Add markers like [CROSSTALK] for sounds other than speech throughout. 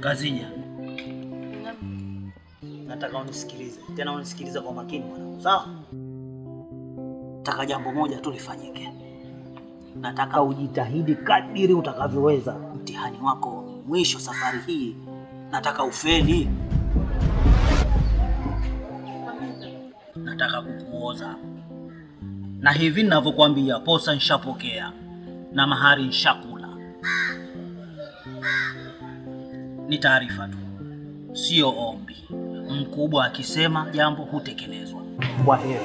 Kazija, nataka unisikilize tena, unisikilize kwa makini mwanangu, sawa? Nataka jambo moja tu lifanyike. Nataka ujitahidi kadiri utakavyoweza. Mtihani wako mwisho safari hii, nataka ufeli. Nataka kukuoza, na hivi ninavyokuambia, posa nshapokea na mahari nshakula. Ni taarifa tu, sio ombi. Mkubwa akisema jambo hutekelezwa. Kwa heri.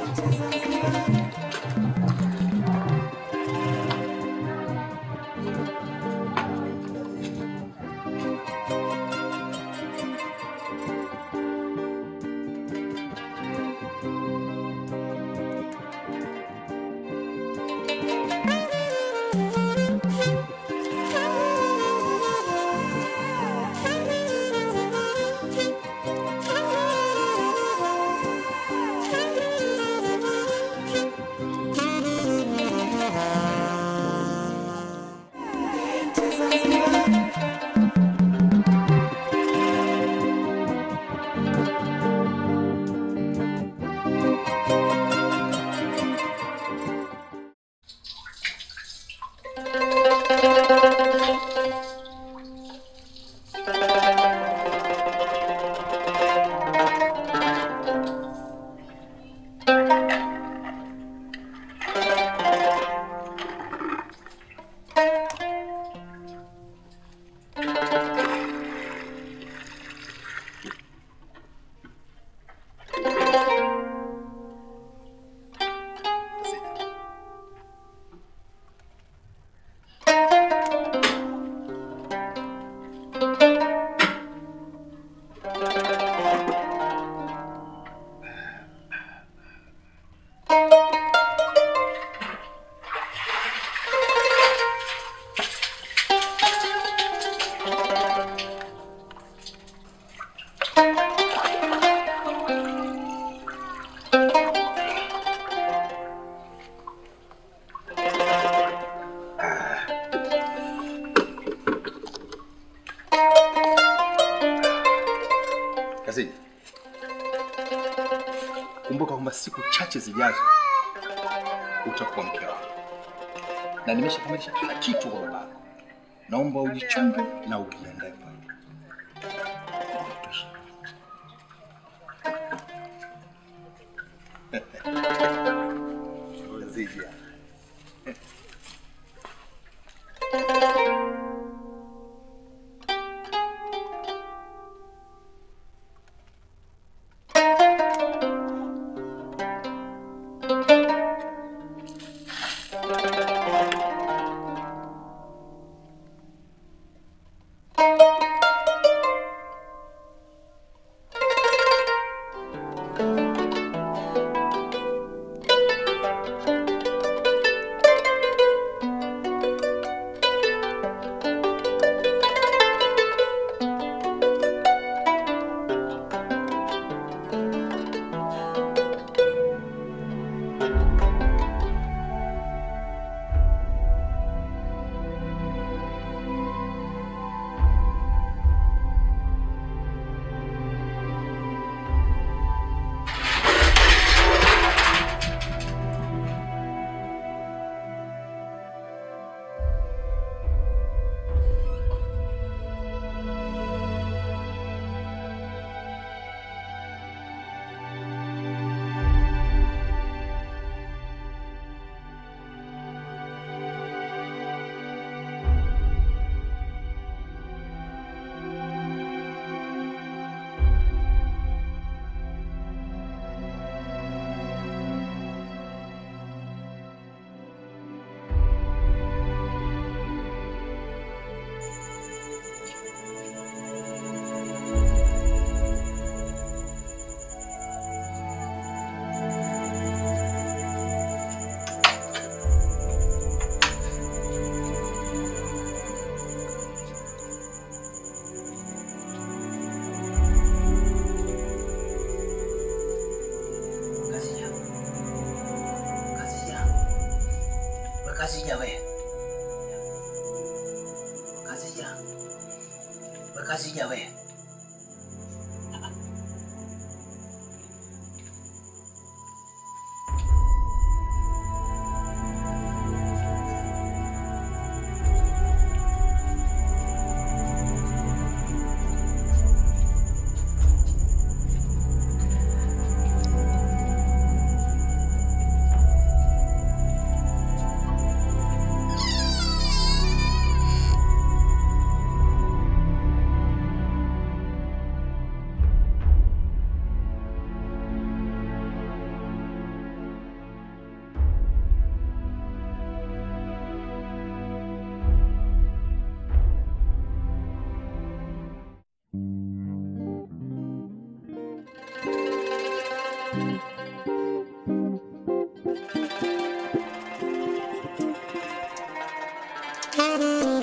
Zijazo utakuwa mke wangu, na nimeshakamilisha kila kitu kwa babako. Naomba ujichunge na ujiandae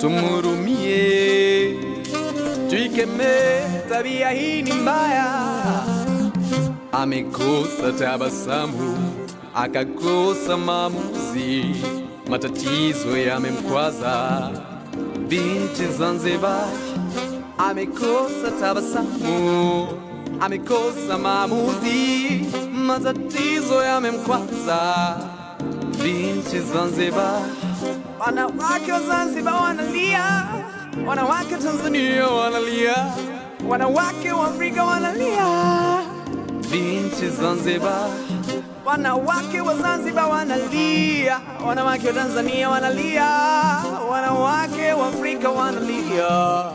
tumhurumie, tuikemee tabia hii ni mbaya. Amekosa tabasamu, akakosa maamuzi, matatizo yamemkwaza. Binti Zanzibar amekosa tabasamu, amekosa maamuzi, matatizo yamemkwaza. Binti Zanzibar Wanawake wa Zanzibar wanalia, wanawake Tanzania wanalia, wanawake wa Afrika wanalia. Binti Zanzibar, wanawake wa Zanzibar wanalia, wanawake wa Tanzania wanalia, wanawake wa Afrika wanalia.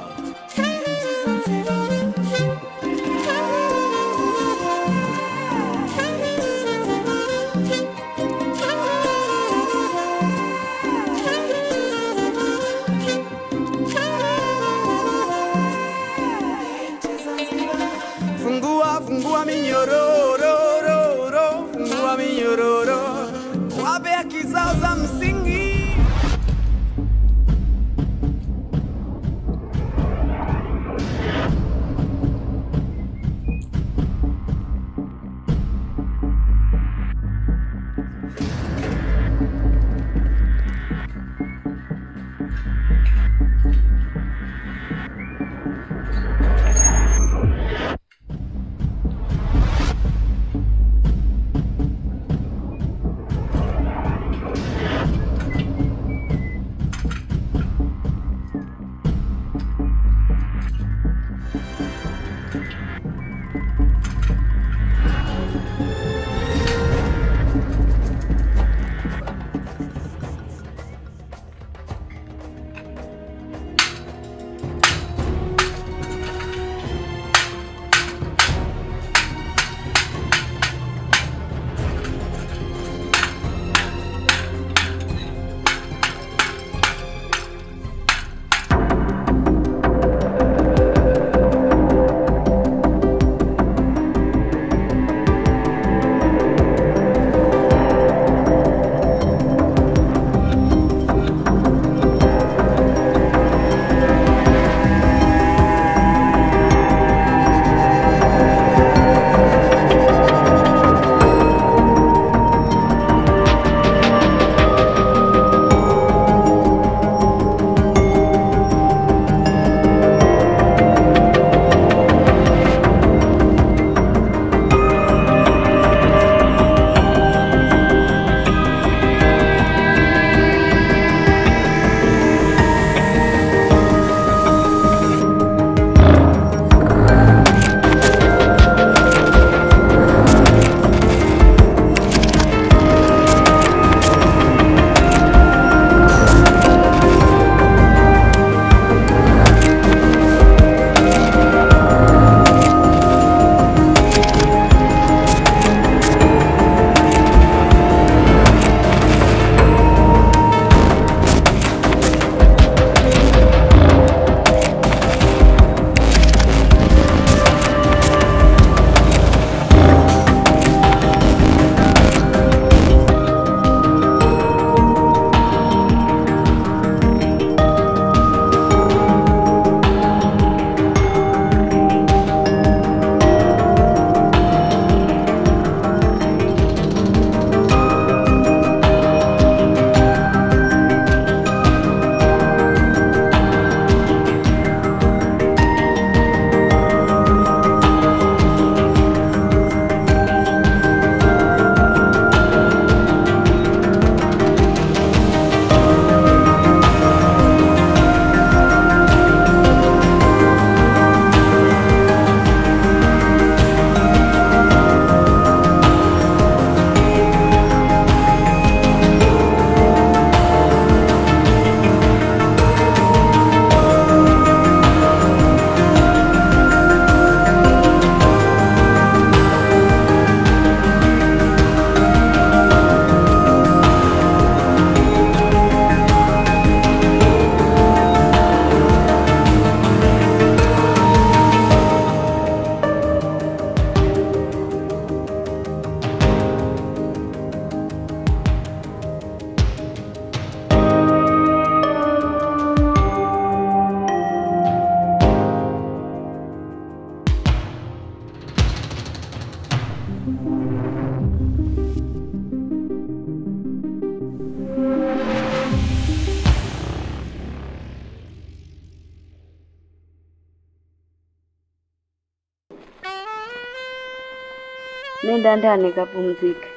Nenda ndani kapumzike.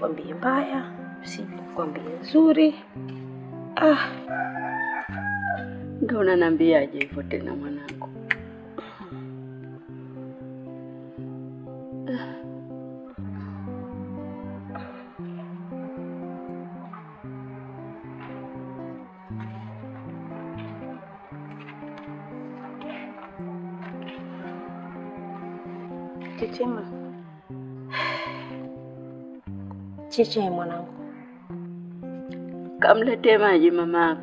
Nikwambie mbaya, si nikwambie nzuri. Ah, Ndio unaniambiaje hivyo tena mwanangu? Cheche mwanangu, Kamletee maji mama.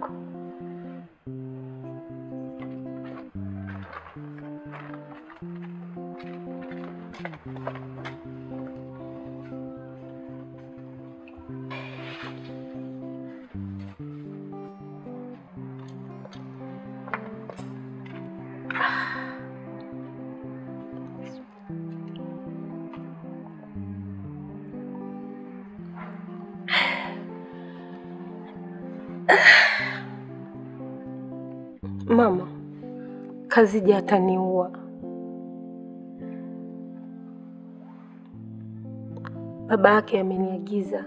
Kazija ataniua. Baba yake ameniagiza.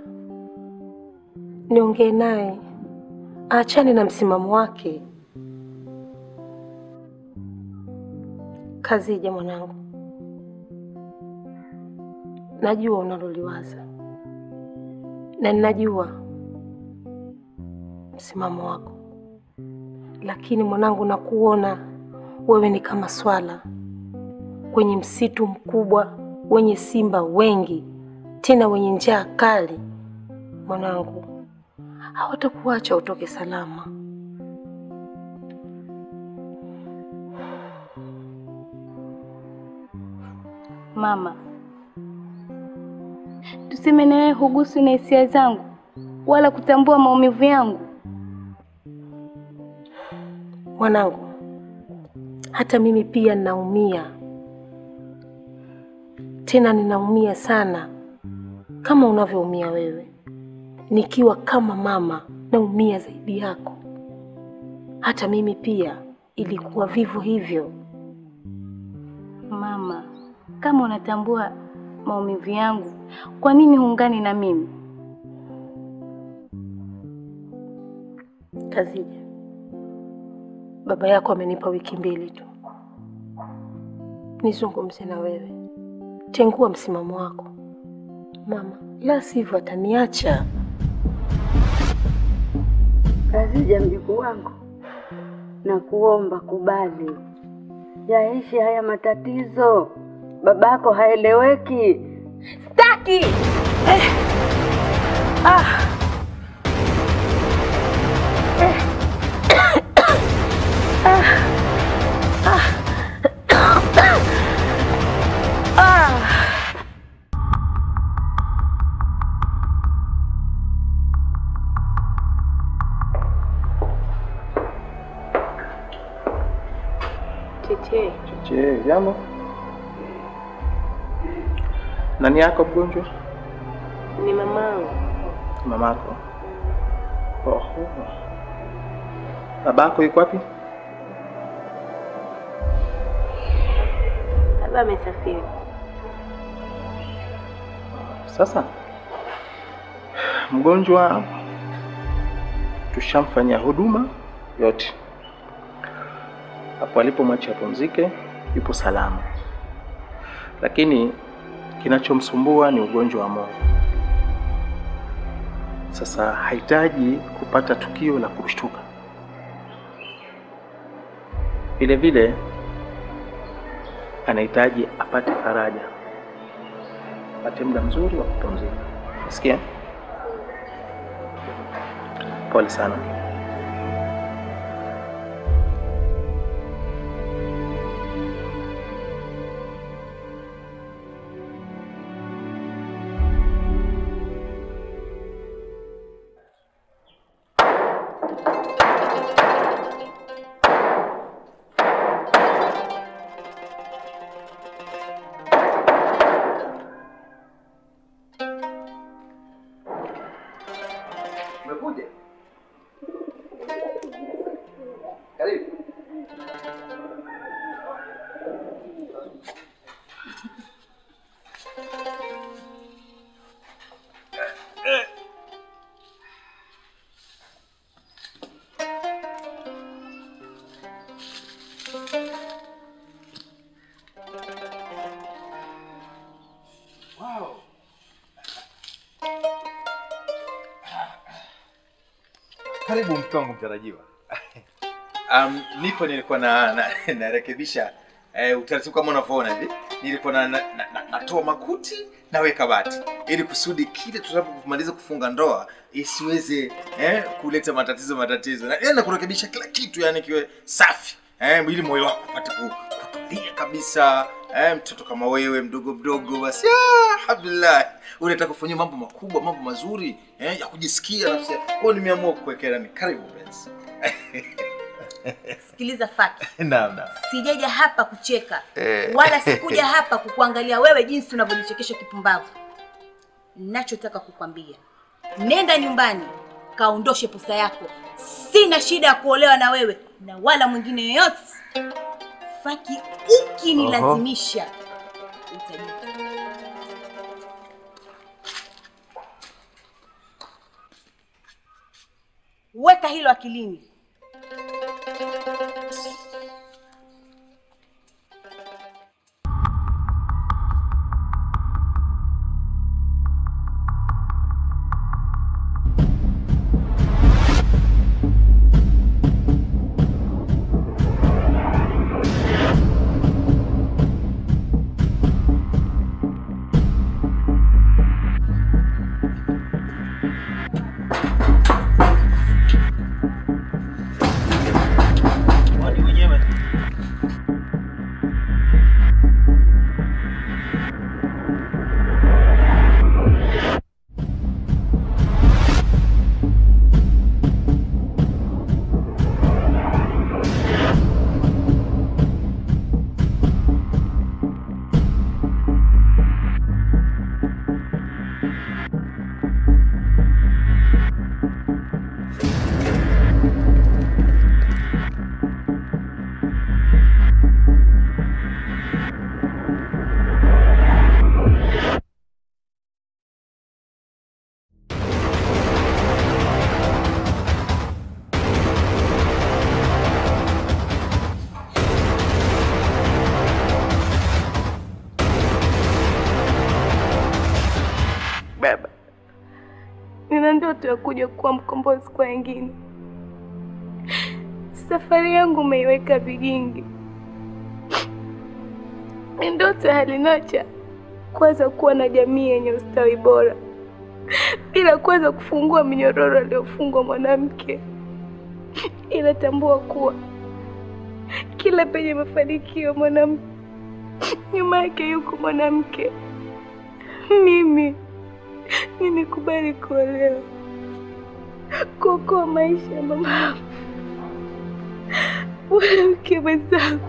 Niongee naye. Aachane na msimamo wake. Kazija mwanangu, najua unaloliwaza. Na ninajua msimamo wako, lakini mwanangu, nakuona wewe ni kama swala kwenye msitu mkubwa wenye simba wengi, tena wenye njaa kali. Mwanangu, hawatakuacha utoke salama. Mama, tuseme na wewe hugusi na hisia zangu wala kutambua maumivu yangu. Mwanangu, hata mimi pia ninaumia, tena ninaumia sana kama unavyoumia wewe. Nikiwa kama mama naumia zaidi yako. Hata mimi pia ilikuwa vivyo hivyo. Mama, kama unatambua maumivu yangu, kwa nini huungani na mimi? Kazija, baba yako amenipa wiki mbili tu nizungumze na wewe. Tengua msimamo wako mama, la sivyo ataniacha. Kazija, mjukuu wangu, na kuomba kubali, yaishi haya matatizo. Babako haeleweki. Staki! Eh. Ah. Cheche, jambo? Nani yako mgonjwa? ni mamangu. Mamako. Oho. Babako yuko wapi? Baba amesafiri. Sasa mgonjwa tushamfanyia huduma yote, hapo alipo alipomwacha apumzike, yupo salama, lakini kinachomsumbua ni ugonjwa wa moyo. Sasa hahitaji kupata tukio la kushtuka. Vile vile anahitaji apate faraja, apate muda mzuri wa kupumzika. Sikia, pole sana. Karibu mke wangu mtarajiwa. [LAUGHS] Um, nipo nilikuwa na, na, [LAUGHS] narekebisha eh, utaratibu kama unavyoona hivi. Nilikuwa na, na, na, na, natoa makuti naweka bati ili kusudi kile tunapomaliza kufunga ndoa isiweze eh, kuleta matatizo matatizo, na yani kurekebisha kila kitu yani kiwe safi eh, ili moyo wako upate kutulia kabisa eh, mtoto kama wewe mdogo mdogo basi ah, alhamdulillah unataka kufanyia mambo makubwa mambo mazuri eh, ya kujisikia nafsi yako. Kwa nimeamua kukuwekea ni karibu mpenzi. [LAUGHS] Sikiliza Faki, Naam, naam. sijaja hapa kucheka Eh. wala sikuja hapa kukuangalia wewe jinsi unavyojichekesha kipumbavu. Ninachotaka kukwambia, nenda nyumbani kaondoshe posa yako. Sina shida ya kuolewa na wewe na wala mwingine yoyote. Faki, ukinilazimisha. Weka hilo akilini. Kuja kuwa mkombozi kwa wengine. Safari yangu umeiweka vigingi, ndoto Halinacha kuweza kuwa na jamii yenye ustawi bora bila kuweza kufungua minyororo aliyofungwa mwanamke, Inatambua kuwa kila penye mafanikio mwanamke, nyuma yake yuko mwanamke. Mimi nimekubali kuolewa kuokoa maisha ya mama yangu. Mwanamke mwenzangu,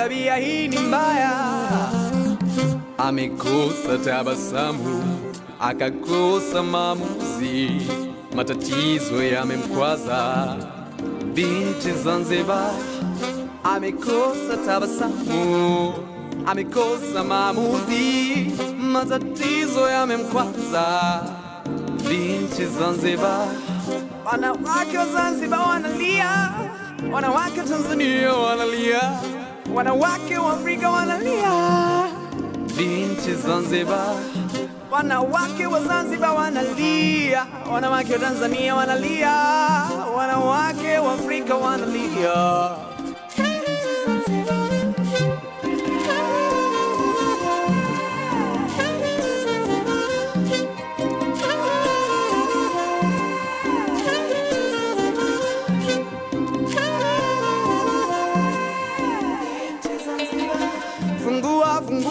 tabia hii ni mbaya. Amekosa tabasamu, akakosa maamuzi, matatizo yamemkwaza. Binti Zanzibar amekosa tabasamu, amekosa maamuzi, matatizo yamemkwaza. Binti Zanzibar Wanawake wa Zanzibar wanalia, wanawake wa Tanzania wanalia, wanawake wa Afrika wanalia. Binti Zanzibar, wanawake wa Zanzibar wanalia, wanawake wa Tanzania wanalia, wanawake wa Afrika wanalia.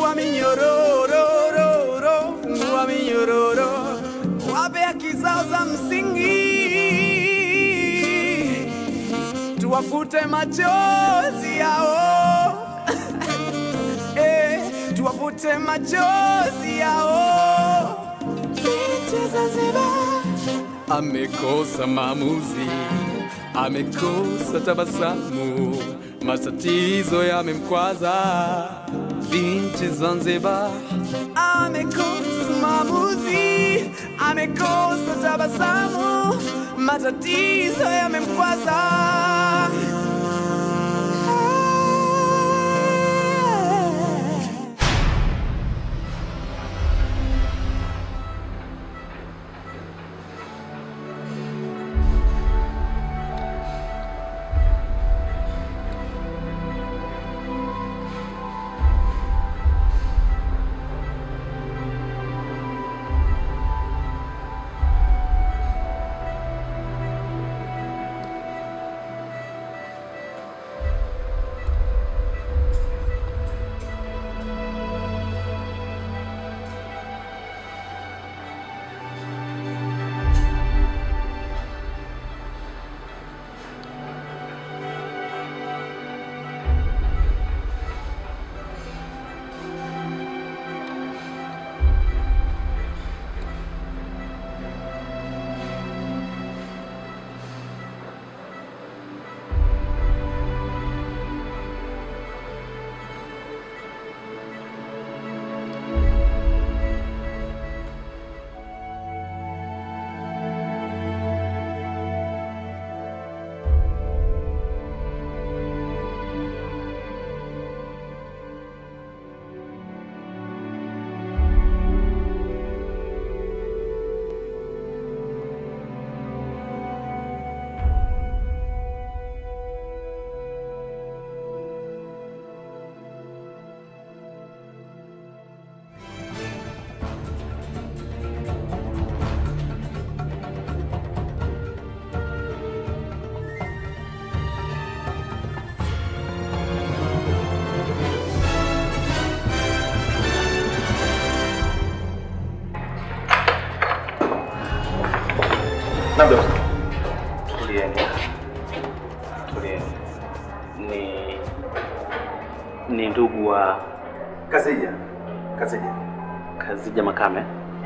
Fungua, minyororo, ro, ro, fungua minyororo, wape haki zao za msingi, tuwafute machozi yao. [LAUGHS] Eh, tuwafute machozi yao. Amekosa maamuzi, amekosa tabasamu, matatizo yamemkwaza. Binti Zanzibar amekosa maamuzi, amekosa tabasamu, matatizo yamemkwaza.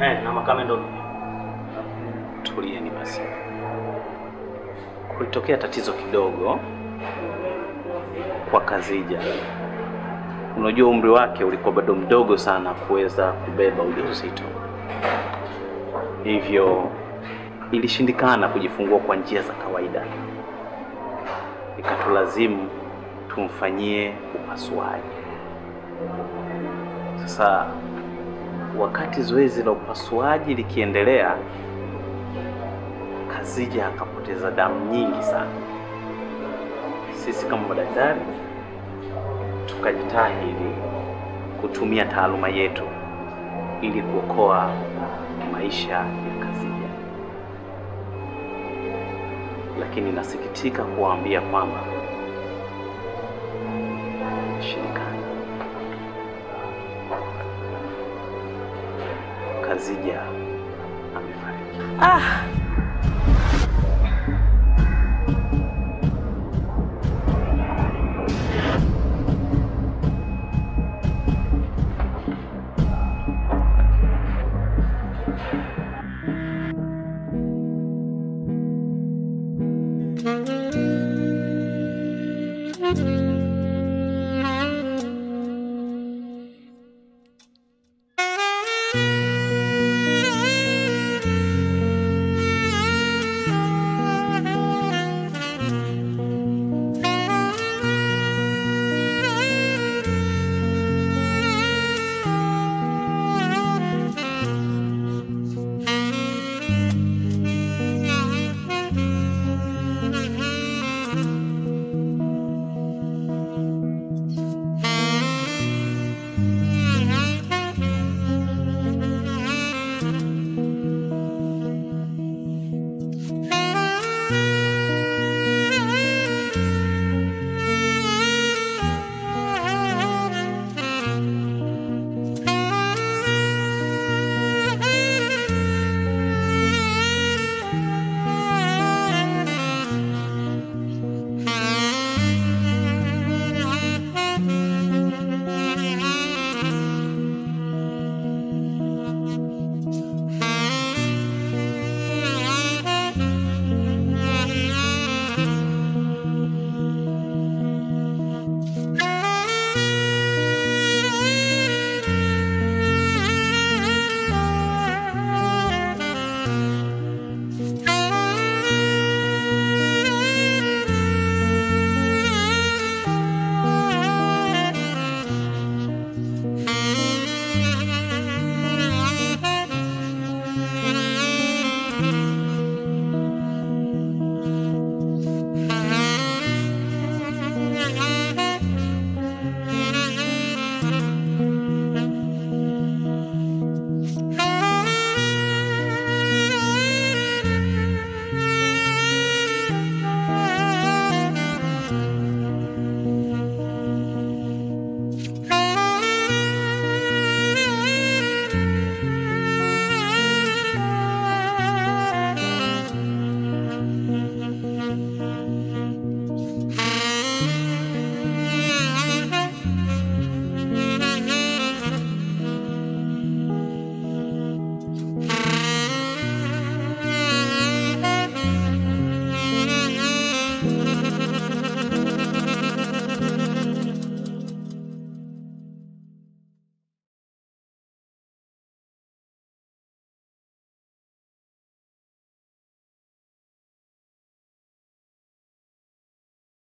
Eh, na Makame ndo tulieni basi. Kulitokea tatizo kidogo kwa Kazija. Unajua umri wake ulikuwa bado mdogo sana kuweza kubeba ujauzito, hivyo ilishindikana kujifungua kwa njia za kawaida, ikatulazimu tumfanyie upasuaji. Sasa wakati zoezi la upasuaji likiendelea, Kazija akapoteza damu nyingi sana. Sisi kama madaktari tukajitahidi kutumia taaluma yetu ili kuokoa maisha ya Kazija, lakini nasikitika kuwaambia kwamba shindikana. Khadija amefariki. Ah,